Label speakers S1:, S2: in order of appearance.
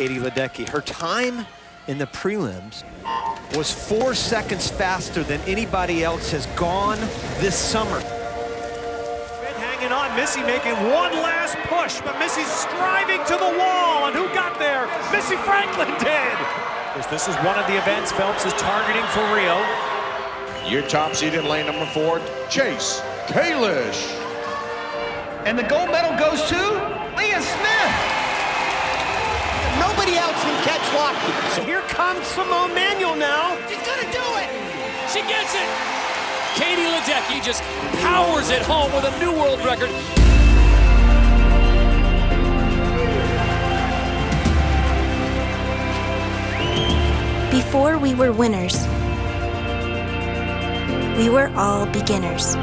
S1: Katie Ledecky. Her time in the prelims was four seconds faster than anybody else has gone this summer.
S2: Hanging on, Missy making one last push, but Missy's striving to the wall, and who got there? Missy Franklin did! Because this is one of the events Phelps is targeting for Rio.
S3: Your top seed in lane number four, Chase Kalisz.
S4: And the gold medal goes to
S5: catch Lochte.
S2: So here comes Simone Manuel now.
S5: She's gonna do it.
S6: She gets it. Katie Ledecky just powers it home with a new world record.
S7: Before we were winners, we were all beginners.